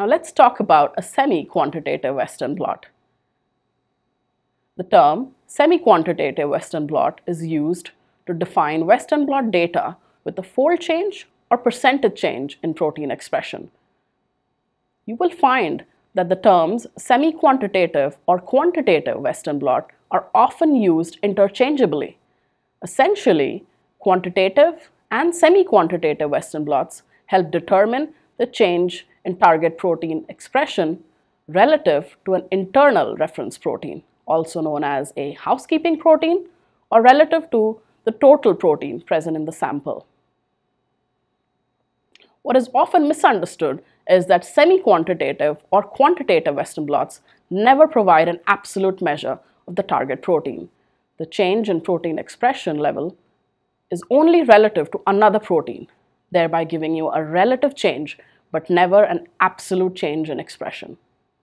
Now let's talk about a semi-quantitative Western blot. The term semi-quantitative Western blot is used to define Western blot data with a fold change or percentage change in protein expression. You will find that the terms semi-quantitative or quantitative Western blot are often used interchangeably. Essentially, quantitative and semi-quantitative Western blots help determine the change in target protein expression relative to an internal reference protein, also known as a housekeeping protein, or relative to the total protein present in the sample. What is often misunderstood is that semi-quantitative or quantitative Western blots never provide an absolute measure of the target protein. The change in protein expression level is only relative to another protein, thereby giving you a relative change but never an absolute change in expression.